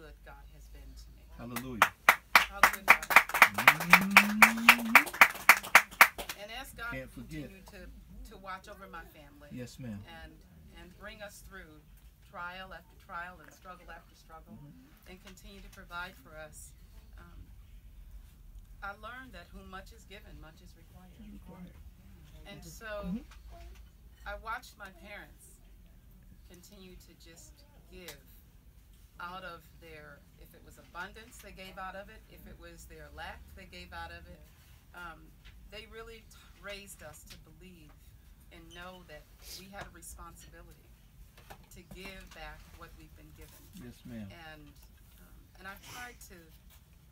good God has been to me. Hallelujah. How good God Mhm. And ask God Can't to forget. continue to, to watch over my family Yes, ma'am. and and bring us through trial after trial and struggle after struggle Mm-hmm. and continue to provide for us. Um, I learned that whom much is given, much is required. And so Mhm. I watched my parents continue to just give out of their, if it was abundance, they gave out of it. If it was their lack, they gave out of it. Um, they really raised us to believe and know that we had a responsibility to give back what we've been given Yes, ma'am. and um, and I've tried to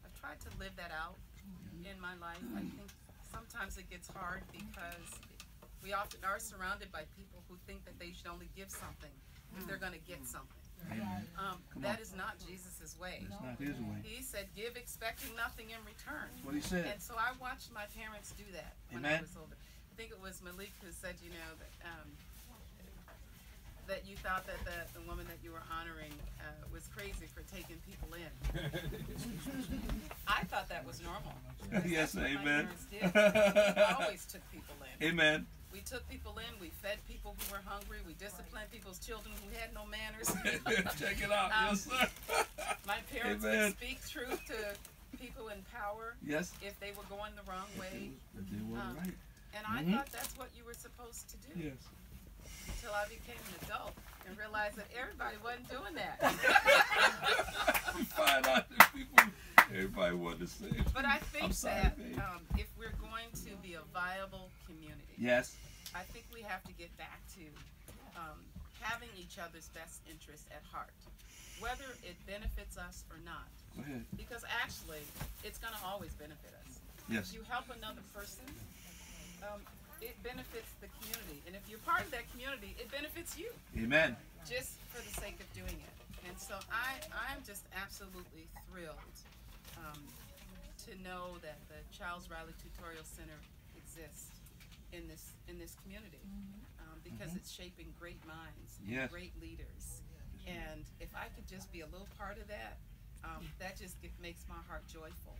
I've tried to live that out in my life. I think sometimes it gets hard because we often are surrounded by people who think that they should only give something if they're going to get something. Amen. Um, Come that on. is not Jesus' way. That's not his way. He said, "Give expecting nothing in return." What he said. And so I watched my parents do that when I Amen. was older. I think it was Malik who said, you know, that um, that you thought that the, the woman that you were honoring uh, was crazy for taking people in. I thought that was normal. Yes, that's my amen. parents did. Always took people in. Amen. We took people in. We fed people who were hungry. We disciplined people's children who had no manners. Check it out. Um, yes, sir. My parents Amen. would speak truth to people in power yes. if they were going the wrong way. But they were Um, right. And I Mhm. thought that's what you were supposed to do Yes. until I became an adult and realized that everybody wasn't doing that. we find out that people, everybody wanted to say. but I think sorry, that um, if we're going to be a viable community, Yes. I think we have to get back to um, having each other's best interests at heart, whether it benefits us or not. Because actually, it's going to always benefit us. Yes. If you help another person, um, it benefits the community. And if you're part of that community, it benefits you Amen. just for the sake of doing it. And so I, I'm just absolutely thrilled um, to know that the Charles Riley Tutorial Center exists in this in this community um, because it's shaping great minds, and Yes. great leaders. And if I could just be a little part of that, um, that just get, makes my heart joyful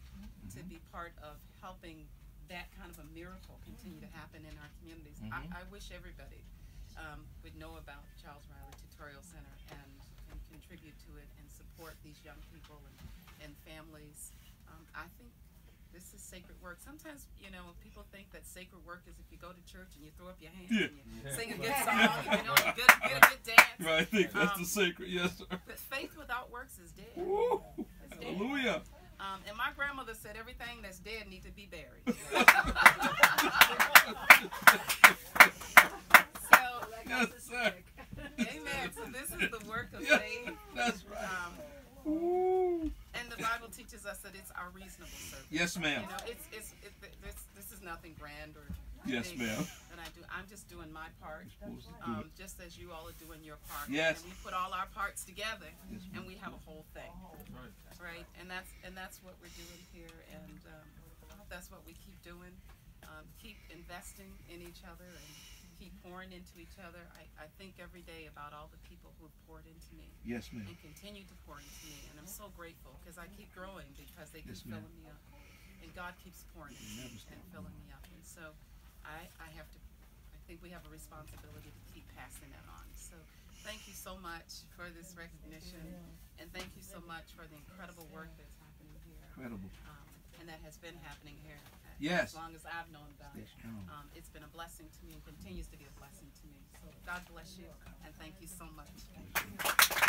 to be part of helping that kind of a miracle continue to happen in our communities. Mhm. I, I wish everybody um, would know about Charles Riley Tutorial Center and, and contribute to it and support these young people and, and families. Um, I think this is sacred work. Sometimes, you know, people think that sacred work is if you go to church and you throw up your hands Yeah. and you sing a good song, you know, you get, get a good dance. Right. I think that's Um, the secret. Yes, sir. But faith without works is dead. Woo. It's dead. Hallelujah. Um, and my grandmother said everything that's dead need to be buried. so, yes, sir. amen. So this is the work of Yes, faith. that's right. Um, Woo. and the Bible teaches us that it's our reasonable service. Yes, ma'am. You know, it's it's it, this this is nothing grand or Yes, ma'am. that I do. I'm just doing my part, Supposed to do um, just as you all are doing your part. Yes. And we put all our parts together, Yes, and we have a whole thing. Right. And that's and that's what we're doing here, and um, that's what we keep doing. Um, keep investing in each other and keep pouring into each other. I, I think every day about all the people who have poured into me Yes, ma'am. and continue to pour into me. And I'm so grateful because I keep growing because they keep Yes, filling me up. And God keeps pouring into me and filling me up. And so I, I have to, I think we have a responsibility to keep passing that on. So thank you so much for this recognition. And thank you so much for the incredible work that's happening here. Incredible. Um, and that has been happening here Yes. as long as I've known about it. Um, it's been a blessing to me and continues to be a blessing to me. So God bless you and thank you so much.